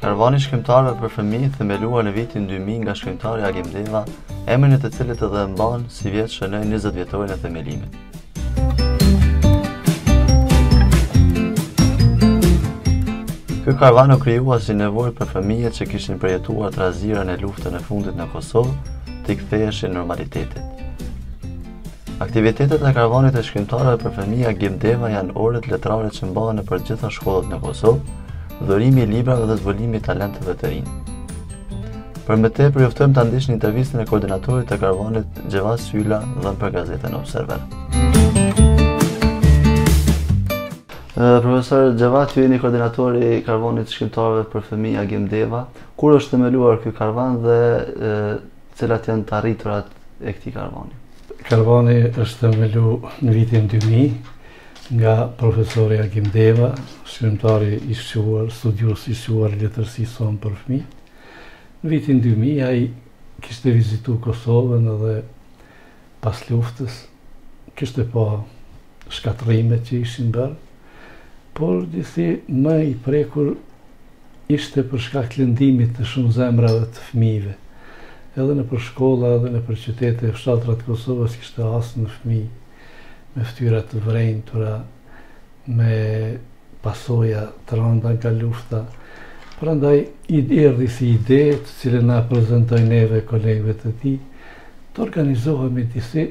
Karvani i shkrimtarëve për fëmijë themeluar në vitin 2000 nga shkrimtari Agim Deva, emrin e të cilit edhe mban sivjet shënoi 20 vjetorin e themelimit. Ky karvan u krijua si nevojë për fëmijët që kishin përjetuar trazira në luftën e fundit në Kosovë, të ktheheshin normalitetit. Aktivitetet e karvanit të shkrimtarëve për fëmijë Agim Deva janë orët letrare që mbahen nëpër gjitha shkollat në Kosovë, dhurimi i librave dhe zbulimi i talentëve të rinj. Për më tepër ju ftojmë ta ndiqni intervistën e koordinatorit të Karvanit Xhevat Syla dhënë për gazetën Observer. Profesor Xhevat, ju jeni koordinator i Karvanit të Shkrimtarëve për Fëmijë Agim Deva. Kur është themeluar ky karvan dhe Cilat janë të arriturat e këtij karvani? Karvani është themelu në vitin 2000 nga profesori Agim Deva, shkrimtari i shquar, studius i shquar i letërsisë sonë për fmi. Në vitin 2000 ai kishte vizitu Kosovën edhe Pas luftës kishte pa shkatërrimet që ishin bërë, por gjithsesi më i prekur ishte për shkak të lëndimit të shumë zemrave të fëmijëve. Edhe nëpër shkolla, edhe nëpër qytete e fshatra të Kosovës kishte hasë në fëmijë me ftyra të vrenjtura, me pasoja të rënda nga lufta. Prandaj i erdhi si ide, të cilën na prezantoi neve kolegëve të tij, të organizohemi disi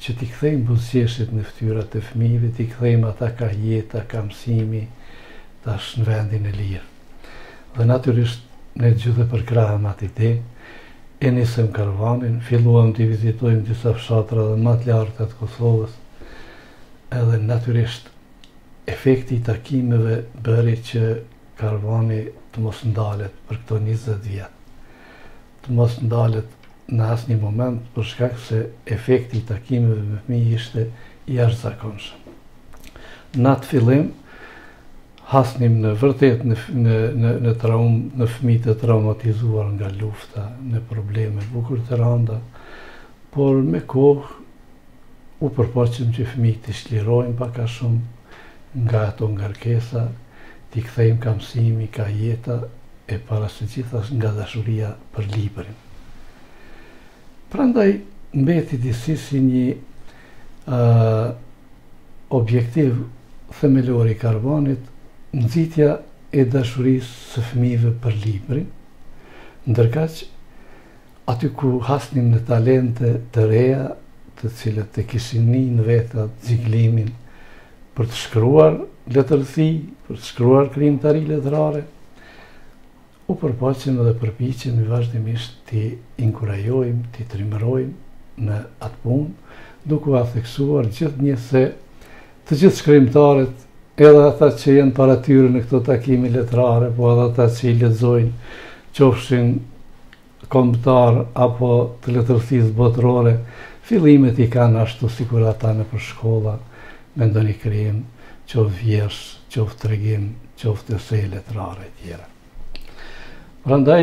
që t'i kthejmë buzëqeshjet në fytyrat e fëmijëve, t'i kthejmë ata ka jeta, ka mësimi, tash në vendin e lirë. Dhe natyrisht ne të gjithë e përkrahëm atë ide, e nisëm karvanin, filluam t'i vizitojmë disa fshatra edhe ma të lartat e Kosovës, Edhe natyrisht, efekti i takimeve bëri që Karvani të mos ndalet për këto njëzet vjet. Të mos ndalet në asnjë moment për shkak se efekti i takimeve me fëmijë ishte i jashtëzakonshëm. Në atë fillim hasnim në vërtet në në në, në traum, në fëmijë të traumatizuar nga lufta, me probleme bukur të randa, por me kohë U përpoqëm që fëmijët t'i çlirojmë pak a shumë nga ato ngarkesa, t'i kthejmë ka mësimi, ka jeta e para së gjithash nga dashuria për librin. Prandaj mbeti disi si një ë objektiv themelor i Karvanit nxitja e dashurisë së fëmijëve për librin, ndërkaq Aty ku hasnim në talente të reja të cilët e kishin ndier vetë atë ciklimin për të shkruar letërsi, për të shkruar krijimtari letrare, u përpoqëm dhe përpiqemi vazhdimisht t'i inkurajojmë, t'i trimërojmë në atë punë, duke ua theksuar gjithnjë se të gjithë shkrimtarët, edhe ata që janë para tyre në këto takime letrare, po edhe ata që i lexojnë, qofshin kombëtarë apo të letërsisë botërore, fillimet i kanë ashtu sikur ata nëpër shkolla me ndonjë krijim, qoftë vjershë, qoftë tregim, qoftë ese letrare e tjera. Prandaj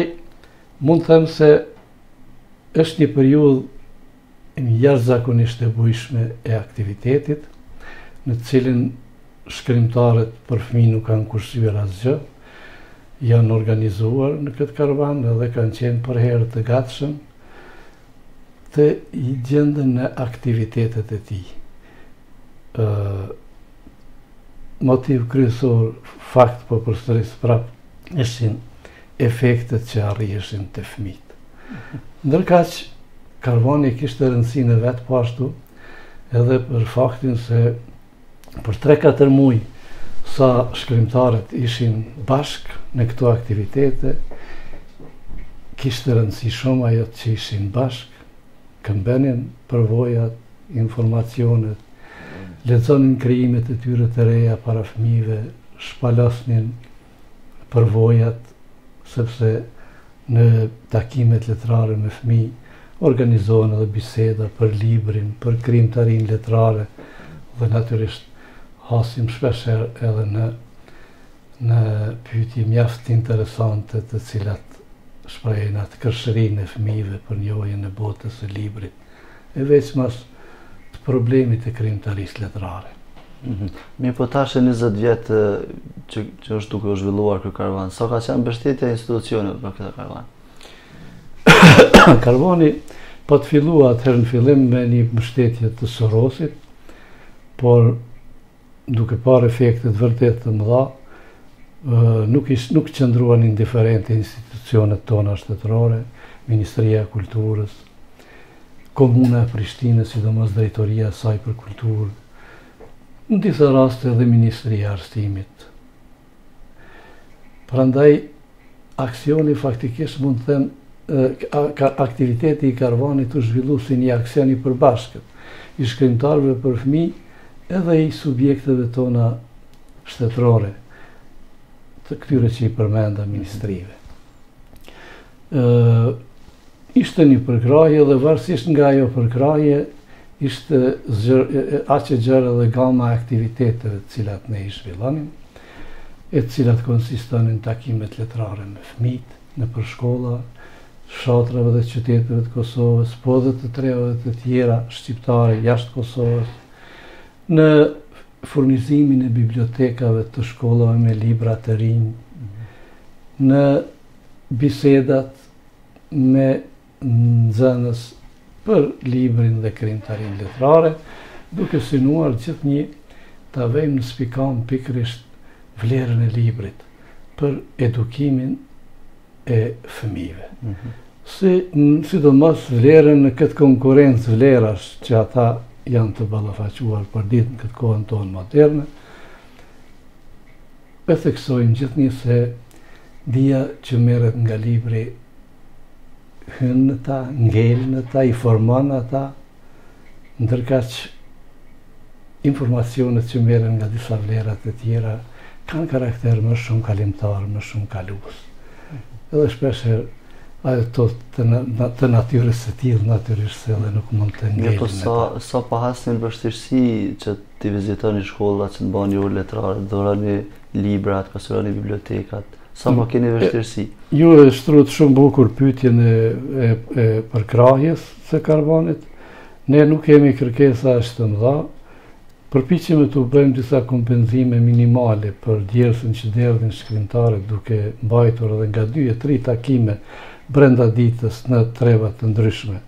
mund të them se është një periudhë Jashtëzakonisht e bujshme e aktivitetit, në të cilin shkrimtarët për fëmijë nuk kanë kursyer asgjë, janë organizuar në këtë karvan dhe kanë qenë përherë të gatshëm të gjenden në aktivitetet e tij. motiv kryesor, fakt, po e përsëris prap, ishin efektet që arriheshin te fëmijët. Ndërkaq Karvani kishte rëndësinë e vet po ashtu edhe për faktin se për 3-4 muaj sa shkrimtarët ishin bashkë në këto aktivitete, kishte rëndësi shumë ajo që ishin bashkë, këmbenin përvojat, informacionet, lexonin krijimet e tyre të reja para fëmijëve, shpalosnin përvojat, sepse në takimet letrare me fëmijë organizohen edhe biseda për librin, për krijimtarinë letrare dhe natyrisht hasim shpeshherë edhe në në pyetje mjaft interesante të cilat shprehin atë kërshërinë e fëmijëve për njohjen e botës së librit, e veçmas të problemit të krijimtarisë letrare. Mirëpo tash e 20 vjet që që është duke u zhvilluar ky karvan, sa ka qenë mbështetja e institucioneve për këtë karvan? Karvani pat filluar atëherë në fillim me një mbështetje të Sorosit, por duke parë efektet vërtet të mëdha, nuk, nuk qëndruan indiferente institucionet tona shtetërore, Ministria e Kulturës, Komuna e Prishtinës, sidomos drejtoria e saj për kulturë, në disa raste edhe Ministria e Arsimit. Prandaj, aksioni faktikisht mund të them aktiviteti i Karvanit u zhvillu si një aksion i përbashkët, i shkrimtarëve për fëmijë edhe i subjekteve tona shtetërore, të këtyre që i përmenda ministrive. Ishte një përkrahje dhe varësisht nga ajo përkrahje ishte aq e gjerë edhe gama e aktiviteteve të cilat ne i zhvillonim, e të cilat konsistonin në takimet letrare me fëmijtë, nëpër shkolla, fshatrave dhe qyteteve të Kosovës, po edhe të trevave të tjera shqiptare jashtë Kosovës, në furnizimin e bibliotekave të shkollave me libra të rinj, në bisedat me nxënës për librin dhe krijimtarinë letrare, duke synuar gjithnjë ta vejmë në spikamë pikërisht vlerën e librit për edukimin e fëmijëve. Mm -hmm. Sidomos vlerën në këtë konkurrencë vlerash që ata janë të ballafaquar përditë në këtë kohën tonë moderne, E theksojmë gjithnjë se dija që merret nga libri hyn në ta, ngel në ta, i formon ata, ndërkaq informacionet që merren nga disa vlera të tjera kanë karakter më shumë kalimtar, më shumë kalues. Edhe shpeshherë, ajo të, të, të, të, natyrës të tillë, natyrës se edhe nuk mund të ngejnë. Një po sa, sa po hasni vështirësi që T'i vizitoni shkollat që të bëni orë letrare, dhuroni librat, pasuroni bibliotekat, sa po keni vështirësi. Ju e shtruat shumë bukur pyetjen e, e, e përkrahjes së Karvanit. Ne nuk kemi kërkesa aq të mëdha, përpiqemi t'u bëjmë disa kompensime minimale për djersën që derdhin shkrimtarët duke mbajtur edhe nga 2 e 3 takime brenda ditës në treva të ndryshme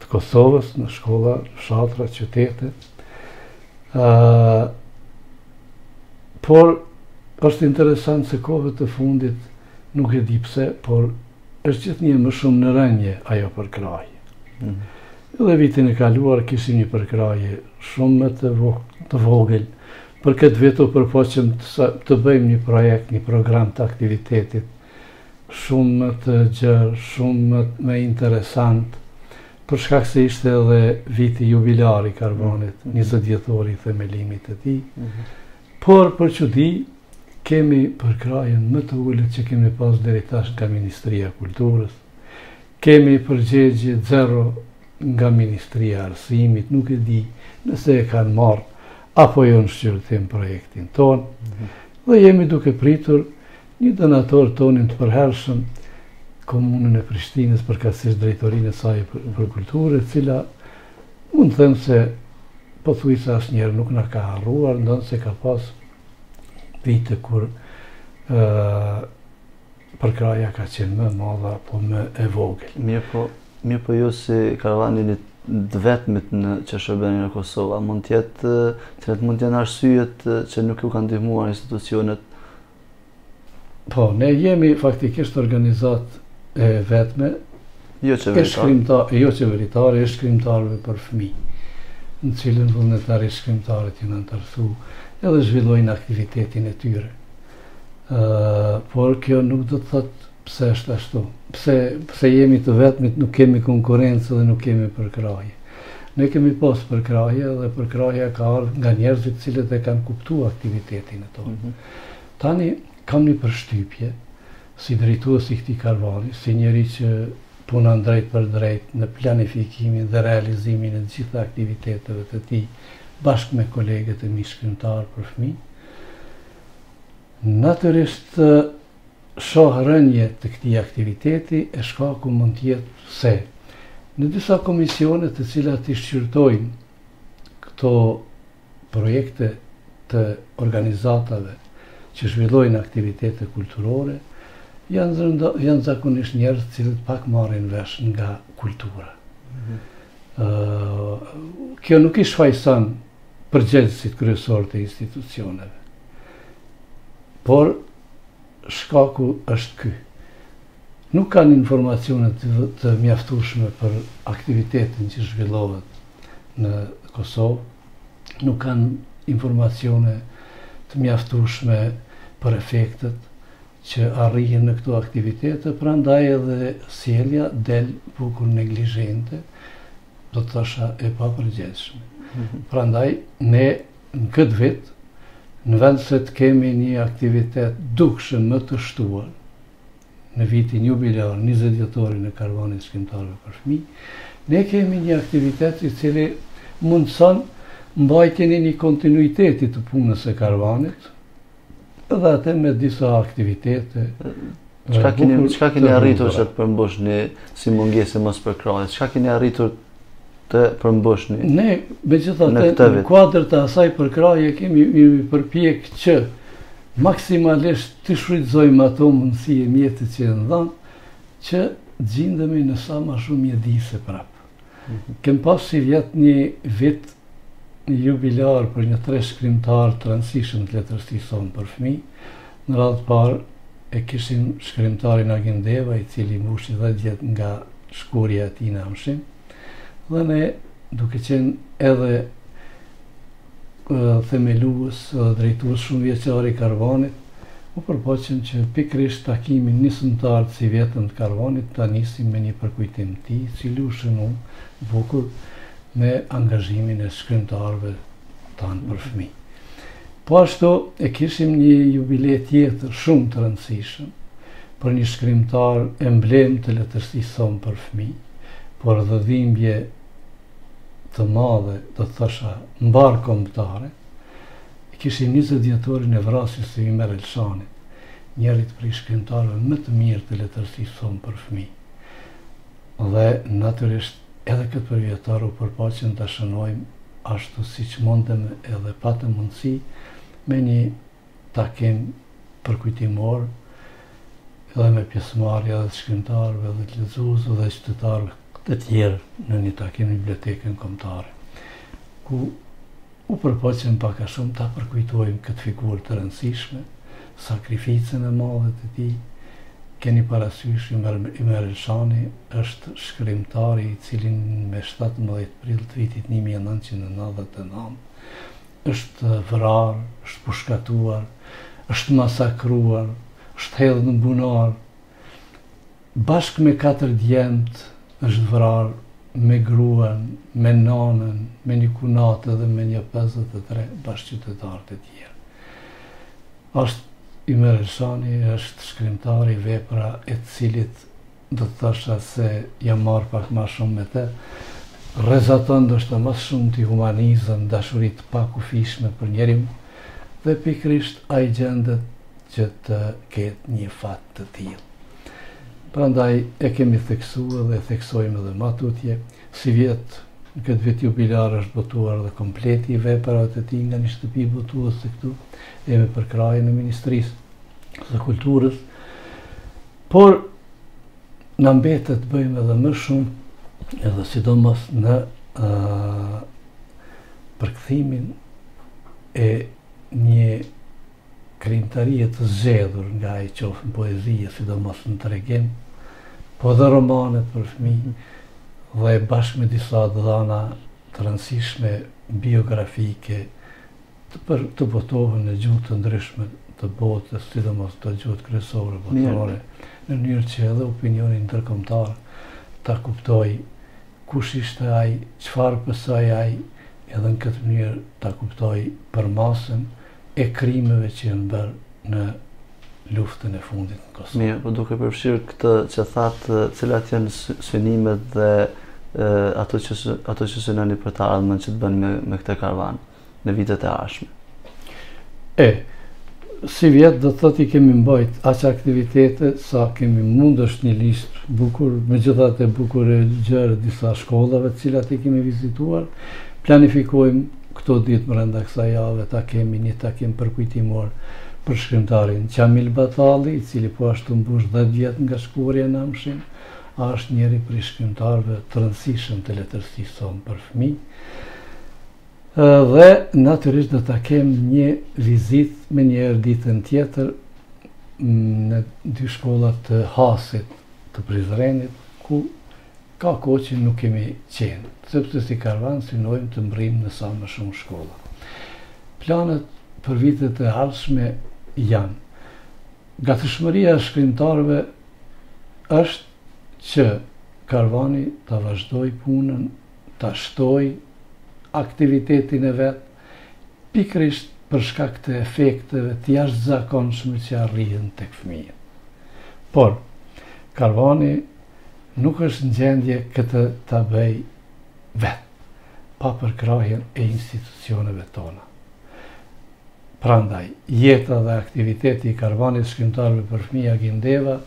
të Kosovës, në shkolla, fshatra, qytete. Uh, por, është interesant se kohëve të fundit nuk e di pse, por është gjithnjë më shumë në rënie ajo përkrahje. Mm -hmm. Dhe vitin e kaluar kishim një përkrahje shumë më të, vo, të vogël, për këtë vit u përpoqëm të, të bëjmë një projekt, një program të aktivitetit, shumë më të gjërë, shumë më, më interesant, Për shkak se ishte edhe viti jubilar i Karvanit, 20 vjetori i themelimit të tij. Mhm. Por për çudi kemi përkrahjen më të ulët që kemi pas deri tash nga Ministria e Kulturës. Kemi përgjegje zero nga Ministria e Arsimit, nuk e di nëse e kanë marrë apo jo në shqyrtim projektin tonë. Mhm. Dhe jemi duke pritur Një donator tonë të përhershëm Komunën e Prishtinës, përkatësisht Drejtorinë e saj për Kulturë, e cila mund të them se pothuajse asnjëherë nuk na ka harruar, ndonëse ka pas vite kur përkrahja ka qenë më e madhe apo më e vogël. Mirëpo, mirëpo ju si karavani jeni të vetmit në që shërbeni në Kosovë, a mund të jetë, të mund të jenë arsyjet që nuk ju kanë ndihmuar institucionet Po, ne jemi faktikisht organizata e vetme jo e shkrimta, e joqeveritare, e shkrimtarëve për fëmi në të cilën vullnetarisht shkrimtarët janë anëtarsu edhe zhvillojnë aktivitetin e tyre. Uh, por kjo nuk do të thotë pse është ashtu. Pse, pse jemi të vetmit, nuk kemi konkurencë dhe nuk kemi përkrahje. Ne kemi pas përkrahje dhe përkrahja ka ardhë nga njerëzit të cilët e kanë kuptu aktivitetin tonë. Mm -hmm. Tani kam një përshtypje, si drejtues i këtij karvani, si njeri që punon drejtpërdrejt në planifikimin dhe realizimin e të gjitha aktiviteteve të tij bashkë me kolegët e mi shkrimtarë për fëmijë, natyrisht shoh rënie të këtij aktiviteti e shkaku mund të jetë se në disa komisione të cilat i shqyrtojnë këto projekte të organizatave që zhvillojnë aktivitete kulturore, janë zakonisht njerëz të cilët pak marrin vesh nga kultura. Kjo nuk i shfajson përgjegjësit kryesorë të institucioneve. Por Shkaku është ky. Nuk kanë informacione të mjaftueshme për aktivitetin që zhvillohet në Kosovë, nuk kanë informacione të mjaftueshme për efektet që arrihen në këto aktivitete, prandaj edhe sjellja del bukur neglizhente do të thosha e papërgjegjshme. Prandaj ne në këtë vit në vend se të kemi një aktivitet dukshëm më të shtuar në vitin jubilar 20 vjetorin e karvanit të shkrimtarëve për fëmijë, ne kemi një aktivitet i cili mundëson mbajtjen e një kontinuiteti të punës së karvanit, Edhe atë me disa aktivitete. Çka keni çka keni arritur që të përmbushni si mungesë mospërkrahje? Çka keni arritur të përmbushni? Ne megjithatë në kuadër të asaj përkrahje jemi përpjek që maksimalisht të shfrytëzojmë ato mundësi e mjetet që janë dhënë që gjindemi në sa më shumë mjedise prapë. Kem pas sivjet një vit jubilar për një tre shkrimtarë të rëndësishëm të letërsisë sonë për fëmijë. Në radhë të parë e kishim shkrimtarin Agim Deva, i cili mbushi 10 vjet nga shkuarja e tij në amshim. Dhe ne duke qenë edhe themelues dhe drejtues shumëvjeçar i Karvanit, u përpoqëm që pikërisht takimin nismëtar të sivjetëm të Karvanit ta nisim me një përkujtim të tij, i cili u shënu bukur me angazhimin e shkrimtarëve tanë për fëmijë. Po ashtu e kishim një jubilej tjetër shumë të rëndësishëm për një shkrimtar emblemë të letërsisë sonë për fëmijë, por dhe dhimbje të madhe, do të thosha, mbarëkombëtare, e kishim njëzetvjetorin e vrasjes së Ymer Elshanit, njërit prej shkrimtarëve më të mirë të letërsisë sonë për fëmijë. Dhe, natyrisht, edhe këtë përvjetor u përpoqëm ta shënojmë ashtu siç mundëm edhe patëm mundësi me një takim përkujtimor edhe me pjesëmarrje edhe të shkrimtarëve dhe të lexuesve dhe qytetarëve të tjerë në një takim në bibliotekën kombëtare ku u përpoqëm pak a shumë ta përkujtojmë këtë figurë të rëndësishme, sakrificën e madhe të tij. Keni parasysh Ymer Elshani është shkrimtari i cili me 17 prill të vitit 1999 është vrarë, është pushkatuar, është masakruar, është hedhë në bunar, bashkë me katër djemtë është vrarë me gruan, me nanën, me një kunatë dhe me një 53 bashkëqytetarë të tjerë. Është Ymer Elshani është shkrimtari vepra e të cilit do të thosha se jam marrë pak ma shumë me të, rrezaton ndoshta më së shumti humanizëm, dashuri të pakufishme për njeriun, dhe pikërisht ai gjendet që të ketë një fat të tillë. Prandaj e kemi theksu dhe e theksojmë edhe ma tutje, sivjet në këtë vit jubilar është botuar dhe kompleti i veprave të tij nga një shtëpi botuese këtu, e me përkrahjen e Ministrisë së Kulturës, Por na mbetet të bëjmë edhe më shumë, edhe sidomos në uh, përkthimin e një krijimtarie të zgjedhur nga ai qoftë në poezi, sidomos në tregim, po dhe romanet për fëmijë dhe bashkë me disa të dhëna të rëndësishme biografike për të botohen në gjuhë të ndryshme të botës, sidomos këto gjuhët kryesore botërore, në mënyrë që edhe opinioni ndërkombëtar ta kuptojë kush ishte ai, çfarë pësoi ai, edhe në këtë mënyrë ta kuptojë përmasën e krimeve që janë bërë në luftën e fundit në Kosovë. Mirë, po duke përfshirë këtë që thatë, cilat janë synimet dhe ato që ato që synoni për të ardhmen që të bëni me me këtë karvan. në vitet e ashme. E, sivjet do të thotë i kemi mbajt aq aktivitete sa kemi mund, është një listë bukur, megjithatë bukur e gjerë e disa shkollave të cilat i kemi vizituar, planifikojmë këto ditë mbrenda kësaj jave ta kemi një takim përkujtimor për shkrimtarin Qamil Batalli, i cili po ashtu mbush 10 vjet nga shkuarja në amshim, a është njëri prej shkrimtarëve të rëndësishëm të letërsisë sonë për fëmijë. Dhe natyrisht do ta kemi një vizitë menjëherë ditën tjetër në dy shkolla të Hasit të Prizrenit, ku ka kohë që nuk kemi qenë, sepse si karvan synojmë të mbrrijmë në sa më shumë shkolla. Planet për vitet e ardhshme janë. Gatishmëria e shkrimtarëve është që karvani ta vazhdojë punën ta shtojë aktivitetin e vet, pikërisht për shkak të efekteve të jashtëzakonshme që arrihen tek fëmijët. Por, karvani nuk është në gjendje këtë ta bëjë vetë, pa përkrahjen e institucioneve tona. Prandaj, jeta dhe aktiviteti i Karvanit të Shkrimtarëve për Fëmijë Agim Deva,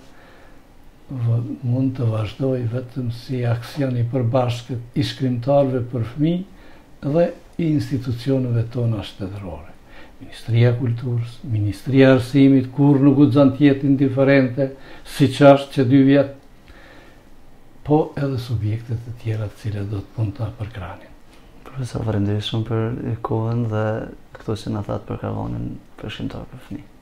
mund të vazhdojë vetëm si aksion i përbashkët i shkrimtarëve për fëmijë dhe i institucioneve tona shtetërore. Ministria e Kulturës, Ministria e Arsimit kurrë nuk guxon të jetë indiferente, siç është që dy vjet, po edhe subjekte të tjera të cilat do të mund ta përkrahnin. Profesor, faleminderit shumë për kohën dhe këto që na thatë për karvanin për shkrimtarë për fëmijë.